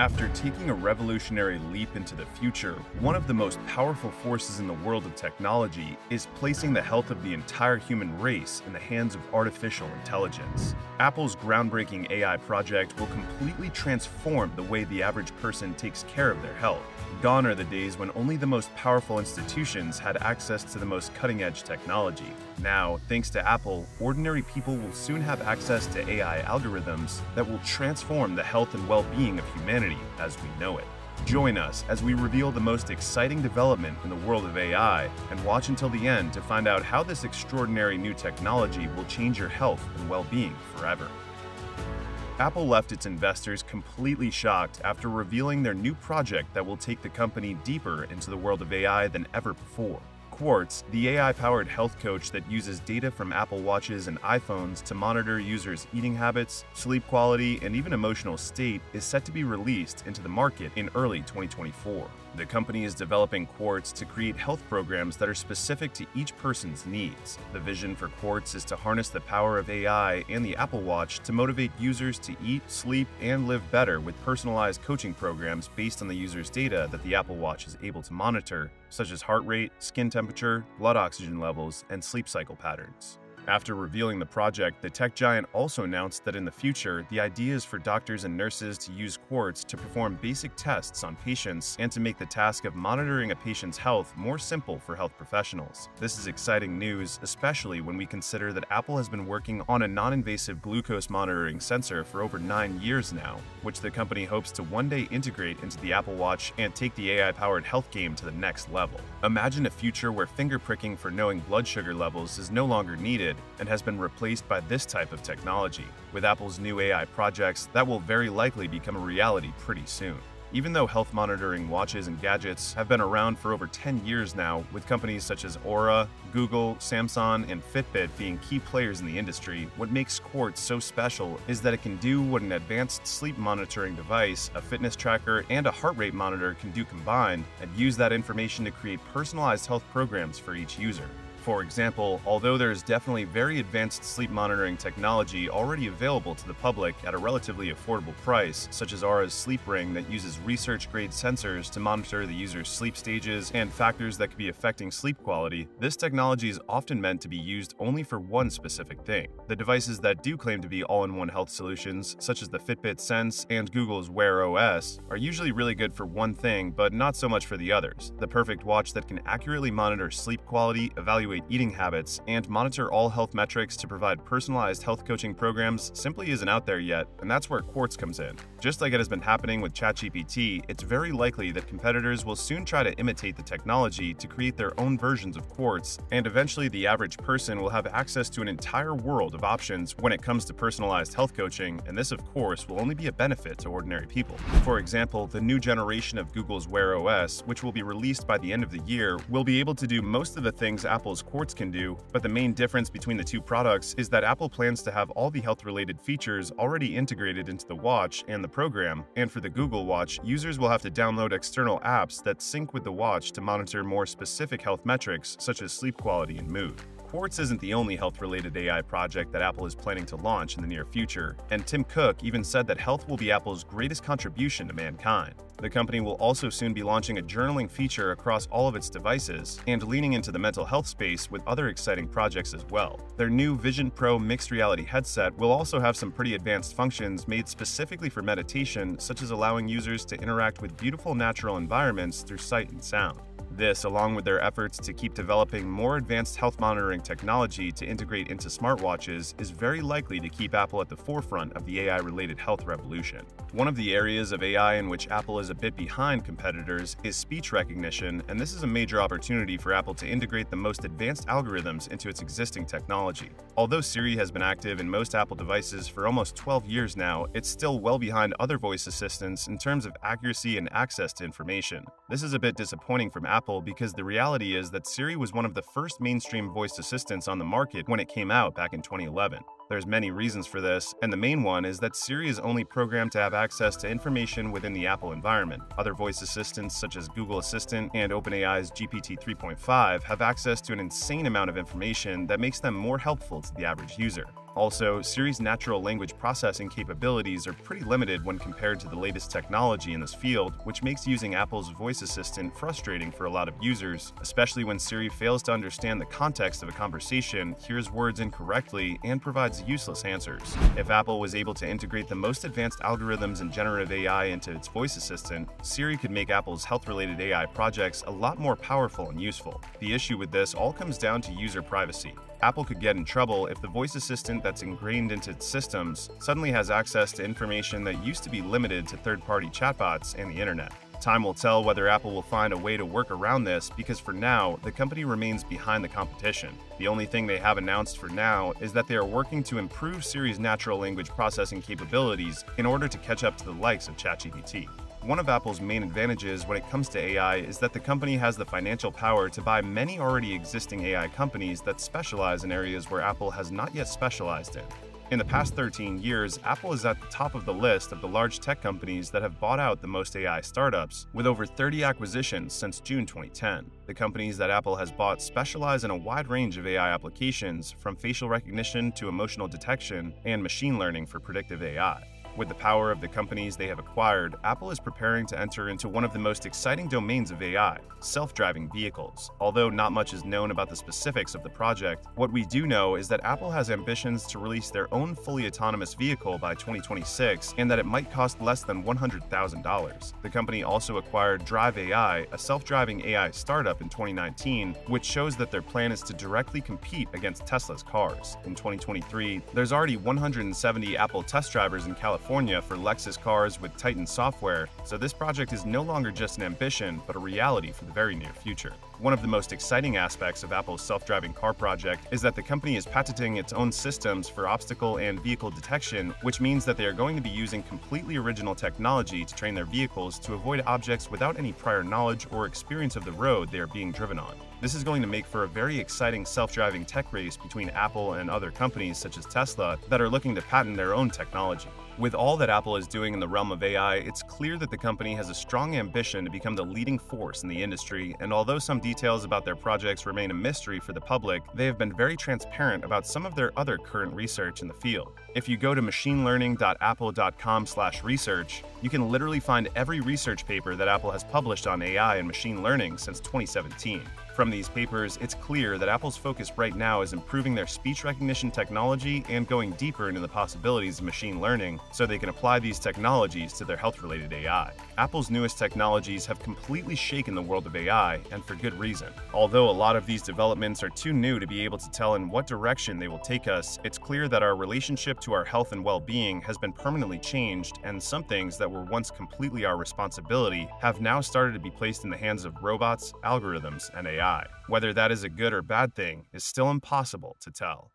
After taking a revolutionary leap into the future, one of the most powerful forces in the world of technology is placing the health of the entire human race in the hands of artificial intelligence. Apple's groundbreaking AI project will completely transform the way the average person takes care of their health. Gone are the days when only the most powerful institutions had access to the most cutting edge technology. Now, thanks to Apple, ordinary people will soon have access to AI algorithms that will transform the health and well being of humanity as we know it. Join us as we reveal the most exciting development in the world of AI and watch until the end to find out how this extraordinary new technology will change your health and well being forever. Apple left its investors completely shocked after revealing their new project that will take the company deeper into the world of AI than ever before. Quartz, the AI powered health coach that uses data from Apple Watches and iPhones to monitor users' eating habits, sleep quality, and even emotional state, is set to be released into the market in early 2024. The company is developing Quartz to create health programs that are specific to each person's needs. The vision for Quartz is to harness the power of AI and the Apple Watch to motivate users to eat, sleep, and live better with personalized coaching programs based on the user's data that the Apple Watch is able to monitor, such as heart rate, skin temperature, blood oxygen levels, and sleep cycle patterns. After revealing the project, the tech giant also announced that in the future, the idea is for doctors and nurses to use Quartz to perform basic tests on patients and to make the task of monitoring a patient's health more simple for health professionals. This is exciting news, especially when we consider that Apple has been working on a non invasive glucose monitoring sensor for over nine years now, which the company hopes to one day integrate into the Apple Watch and take the AI powered health game to the next level. Imagine a future where finger pricking for knowing blood sugar levels is no longer needed and has been replaced by this type of technology. With Apple's new AI projects, that will very likely become a reality pretty soon. Even though health monitoring watches and gadgets have been around for over 10 years now, with companies such as Oura, Google, Samsung, and Fitbit being key players in the industry, what makes Quartz so special is that it can do what an advanced sleep monitoring device, a fitness tracker, and a heart rate monitor can do combined, and use that information to create personalized health programs for each user. For example, although there is definitely very advanced sleep monitoring technology already available to the public at a relatively affordable price, such as Oura's Sleep Ring that uses research-grade sensors to monitor the user's sleep stages and factors that could be affecting sleep quality, this technology is often meant to be used only for one specific thing. The devices that do claim to be all-in-one health solutions, such as the Fitbit Sense and Google's Wear OS, are usually really good for one thing, but not so much for the others. The perfect watch that can accurately monitor sleep quality, evaluate evaluate eating habits, and monitor all health metrics to provide personalized health coaching programs simply isn't out there yet, and that's where Quartz comes in. Just like it has been happening with ChatGPT, it's very likely that competitors will soon try to imitate the technology to create their own versions of Quartz, and eventually the average person will have access to an entire world of options when it comes to personalized health coaching, and this, of course, will only be a benefit to ordinary people. For example, the new generation of Google's Wear OS, which will be released by the end of the year, will be able to do most of the things Apple's Quartz can do, but the main difference between the two products is that Apple plans to have all the health-related features already integrated into the watch and the program, and for the Google Watch, users will have to download external apps that sync with the watch to monitor more specific health metrics such as sleep quality and mood. Quartz isn't the only health-related AI project that Apple is planning to launch in the near future, and Tim Cook even said that health will be Apple's greatest contribution to mankind. The company will also soon be launching a journaling feature across all of its devices and leaning into the mental health space with other exciting projects as well. Their new Vision Pro mixed reality headset will also have some pretty advanced functions made specifically for meditation, such as allowing users to interact with beautiful natural environments through sight and sound. This, along with their efforts to keep developing more advanced health monitoring technology to integrate into smartwatches, is very likely to keep Apple at the forefront of the AI related health revolution. One of the areas of AI in which Apple is a bit behind competitors is speech recognition, and this is a major opportunity for Apple to integrate the most advanced algorithms into its existing technology. Although Siri has been active in most Apple devices for almost 12 years now, it's still well behind other voice assistants in terms of accuracy and access to information. This is a bit disappointing from Apple Apple because the reality is that Siri was one of the first mainstream voice assistants on the market when it came out back in 2011. There's many reasons for this, and the main one is that Siri is only programmed to have access to information within the Apple environment. Other voice assistants such as Google Assistant and OpenAI's GPT 3.5 have access to an insane amount of information that makes them more helpful to the average user. Also, Siri's natural language processing capabilities are pretty limited when compared to the latest technology in this field, which makes using Apple's voice assistant frustrating for a lot of users, especially when Siri fails to understand the context of a conversation, hears words incorrectly, and provides useless answers. If Apple was able to integrate the most advanced algorithms and generative AI into its voice assistant, Siri could make Apple's health-related AI projects a lot more powerful and useful. The issue with this all comes down to user privacy. Apple could get in trouble if the voice assistant that's ingrained into its systems suddenly has access to information that used to be limited to third party chatbots and the internet. Time will tell whether Apple will find a way to work around this because for now, the company remains behind the competition. The only thing they have announced for now is that they are working to improve Siri's natural language processing capabilities in order to catch up to the likes of ChatGPT. One of Apple's main advantages when it comes to AI is that the company has the financial power to buy many already existing AI companies that specialize in areas where Apple has not yet specialized in. In the past 13 years, Apple is at the top of the list of the large tech companies that have bought out the most AI startups, with over 30 acquisitions since June 2010. The companies that Apple has bought specialize in a wide range of AI applications, from facial recognition to emotional detection and machine learning for predictive AI. With the power of the companies they have acquired, Apple is preparing to enter into one of the most exciting domains of AI self driving vehicles. Although not much is known about the specifics of the project, what we do know is that Apple has ambitions to release their own fully autonomous vehicle by 2026 and that it might cost less than $100,000. The company also acquired Drive AI, a self driving AI startup, in 2019, which shows that their plan is to directly compete against Tesla's cars. In 2023, there's already 170 Apple test drivers in California California for Lexus cars with Titan software, so this project is no longer just an ambition, but a reality for the very near future. One of the most exciting aspects of Apple's self-driving car project is that the company is patenting its own systems for obstacle and vehicle detection, which means that they are going to be using completely original technology to train their vehicles to avoid objects without any prior knowledge or experience of the road they are being driven on. This is going to make for a very exciting self-driving tech race between Apple and other companies such as Tesla that are looking to patent their own technology. With all that Apple is doing in the realm of AI, it's clear that the company has a strong ambition to become the leading force in the industry, and although some details about their projects remain a mystery for the public, they have been very transparent about some of their other current research in the field. If you go to machinelearning.apple.com/research, you can literally find every research paper that Apple has published on AI and machine learning since 2017. From these papers, it's clear that Apple's focus right now is improving their speech recognition technology and going deeper into the possibilities of machine learning so they can apply these technologies to their health-related AI. Apple's newest technologies have completely shaken the world of AI, and for good reason. Although a lot of these developments are too new to be able to tell in what direction they will take us, it's clear that our relationship to our health and well-being has been permanently changed, and some things that were once completely our responsibility have now started to be placed in the hands of robots, algorithms, and AI. Whether that is a good or bad thing is still impossible to tell.